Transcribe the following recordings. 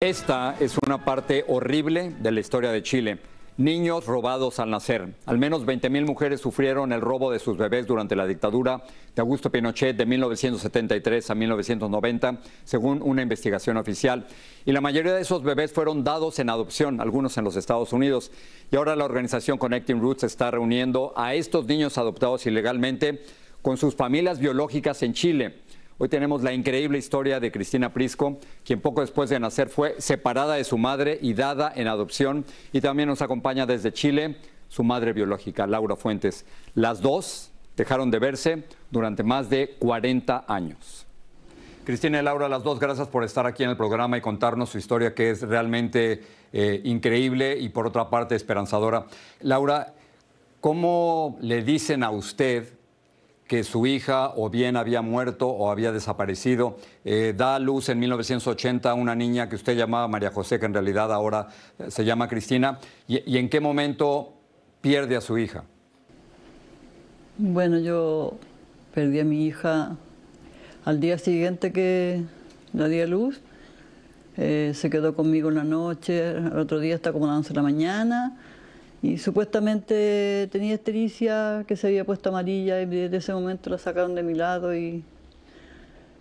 Esta es una parte horrible de la historia de Chile. Niños robados al nacer. Al menos 20.000 mujeres sufrieron el robo de sus bebés durante la dictadura de Augusto Pinochet de 1973 a 1990, según una investigación oficial. Y la mayoría de esos bebés fueron dados en adopción, algunos en los Estados Unidos. Y ahora la organización Connecting Roots está reuniendo a estos niños adoptados ilegalmente con sus familias biológicas en Chile. Hoy tenemos la increíble historia de Cristina Prisco, quien poco después de nacer fue separada de su madre y dada en adopción. Y también nos acompaña desde Chile su madre biológica, Laura Fuentes. Las dos dejaron de verse durante más de 40 años. Cristina y Laura, las dos, gracias por estar aquí en el programa y contarnos su historia que es realmente eh, increíble y por otra parte esperanzadora. Laura, ¿cómo le dicen a usted que su hija o bien había muerto o había desaparecido. Eh, da a luz en 1980 una niña que usted llamaba María José, que en realidad ahora eh, se llama Cristina. ¿Y, en qué momento pierde a su hija? Bueno, yo perdí a mi hija al día siguiente que la di a luz. Eh, se quedó conmigo en la noche, el otro día está como a las 11 de la mañana y supuestamente tenía estericia que se había puesto amarilla y desde ese momento la sacaron de mi lado y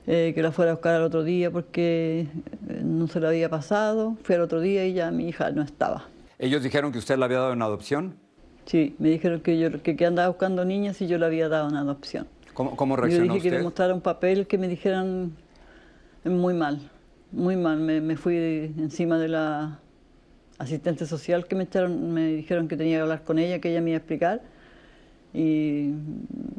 eh, que la fuera a buscar al otro día porque eh, no se la había pasado. Fui al otro día y ya mi hija no estaba. ¿Ellos dijeron que usted la había dado en adopción? Sí, me dijeron que yo que, andaba buscando niñas y yo la había dado en adopción. ¿Cómo, cómo reaccionó Yo dije que me mostrara un papel que me dijeran muy mal, muy mal. me fui encima de la asistente social que me, echaron, me dijeron que tenía que hablar con ella, que ella me iba a explicar. Y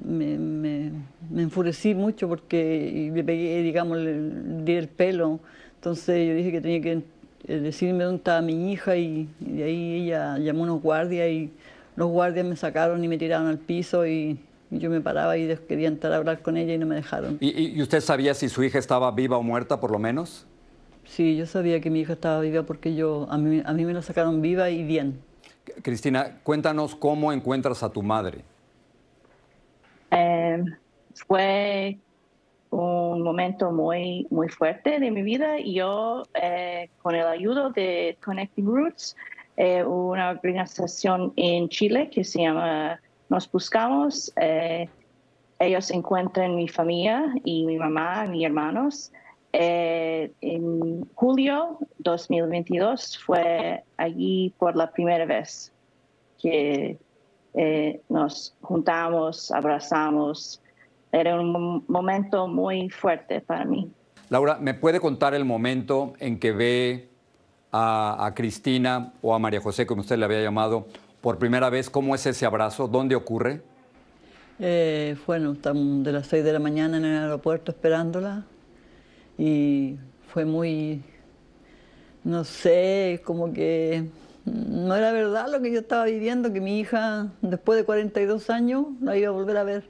me, me, enfurecí mucho porque me pegué, digamos, le, di el pelo. Entonces yo dije que tenía que eh, decirme dónde estaba mi hija y, de ahí ella llamó a unos guardias y los guardias me sacaron y me tiraron al piso y, yo me paraba y quería entrar a hablar con ella y no me dejaron. ¿Y, ¿Y, usted sabía si su hija estaba viva o muerta por lo menos? Sí, yo sabía que mi hija estaba viva porque yo, a, mí, a mí me la sacaron viva y bien. Cristina, cuéntanos cómo encuentras a tu madre. Em, fue un momento muy, muy fuerte de mi vida y yo, eh, con el ayuda de Connecting Roots, eh, una organización en Chile que se llama Nos Buscamos, eh, ellos encuentran mi familia y mi mamá, mis hermanos, eh, en julio 2022 fue allí por la primera vez que eh, nos juntamos, abrazamos. Era un momento muy fuerte para mí. Laura, ¿me puede contar el momento en que ve a, Cristina o a María José, como usted le había llamado, por primera vez? ¿Cómo es ese abrazo? ¿Dónde ocurre? Eh, bueno, estamos de las 6 de la mañana en el aeropuerto esperándola y fue muy, no sé, como que no era verdad lo que yo estaba viviendo, que mi hija después de 42 años la iba a volver a ver,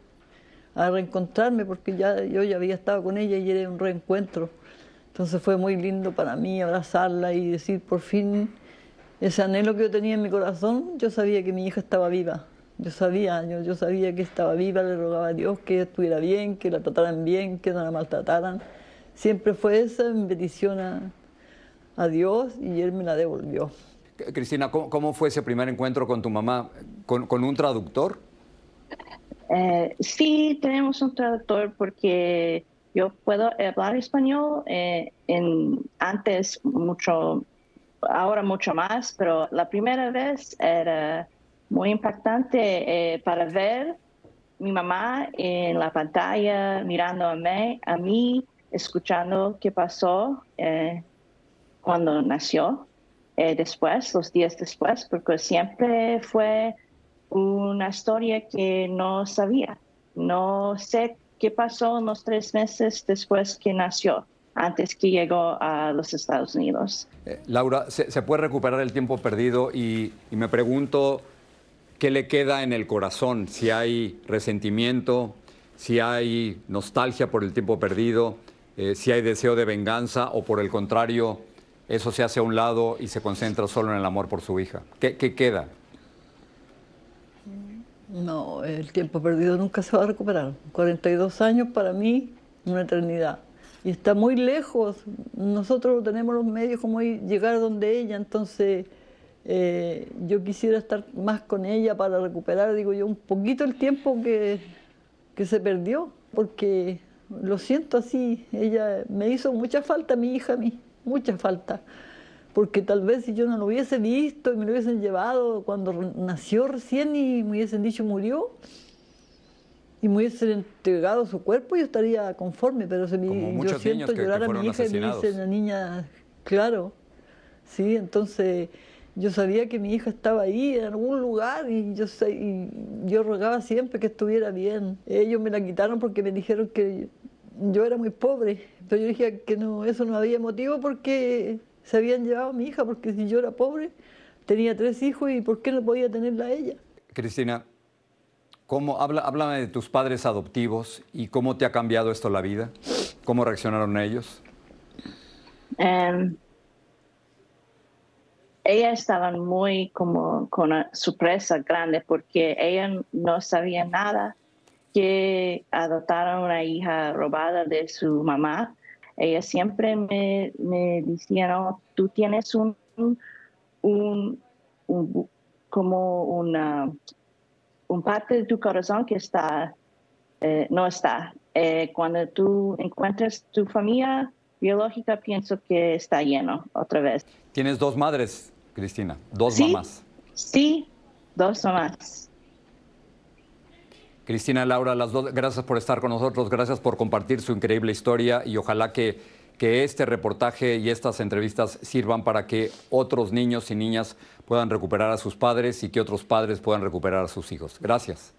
a reencontrarme, porque ya yo ya había estado con ella y era un reencuentro. Entonces fue muy lindo para mí abrazarla y decir por fin ese anhelo que yo tenía en mi corazón, yo sabía que mi hija estaba viva. Yo sabía, yo, yo sabía que estaba viva, le rogaba a Dios que estuviera bien, que la trataran bien, que no la maltrataran siempre fue esa petición a, Dios y Él me la devolvió. Cristina, ¿cómo, fue ese primer encuentro con tu mamá? ¿Con, un traductor? Eh, sí, tenemos un traductor porque yo puedo hablar español eh, en, antes mucho, ahora mucho más, pero la primera vez era muy impactante eh, para ver mi mamá en la pantalla mirando a mí, a mí escuchando qué pasó eh, cuando nació, eh, después, los días después, porque siempre fue una historia que no sabía. No sé qué pasó en los tres meses después que nació, antes que llegó a los Estados Unidos. Eh, Laura, ¿se, puede recuperar el tiempo perdido? Y me pregunto, ¿qué le queda en el corazón? Si hay resentimiento, si hay nostalgia por el tiempo perdido, eh, si hay deseo de venganza o por el contrario, eso se hace a un lado y se concentra solo en el amor por su hija. ¿Qué, queda? No, el tiempo perdido nunca se va a recuperar. 42 años para mí, una eternidad. y está muy lejos. Nosotros no tenemos los medios como llegar donde ella, entonces eh, yo quisiera estar más con ella para recuperar, digo yo, un poquito el tiempo que, que se perdió, porque lo siento así, ella me hizo mucha falta, mi hija a mí, mucha falta. Porque tal vez si yo no lo hubiese visto y me lo hubiesen llevado cuando nació recién y me hubiesen dicho murió y me hubiesen entregado su cuerpo, yo estaría conforme, pero se me, yo siento llorar a mi hija y me dice la niña, claro, sí, entonces yo sabía que mi hija estaba ahí en algún lugar y yo, y yo rogaba siempre que estuviera bien. Ellos me la quitaron porque me dijeron que yo era muy pobre, pero yo dije que no, eso no había motivo porque se habían llevado a mi hija porque si yo era pobre, tenía tres hijos y ¿por qué no podía tenerla a ella? Cristina, ¿cómo, habla, háblame de tus padres adoptivos y cómo te ha cambiado esto la vida. ¿Cómo reaccionaron ellos? Um, ellas estaban muy como con una sorpresa grande porque ellas no sabían nada que adoptaron una hija robada de su mamá ella siempre me, me decía, tú tienes un, un, como una un parte de tu corazón que está, eh, no está. Eh, cuando tú encuentras tu familia biológica, pienso que está lleno otra vez. Tienes dos madres, Cristina, dos mamás. Sí, dos mamás. Cristina, Laura, las dos, gracias por estar con nosotros, gracias por compartir su increíble historia y ojalá que, que este reportaje y estas entrevistas sirvan para que otros niños y niñas puedan recuperar a sus padres y que otros padres puedan recuperar a sus hijos. Gracias.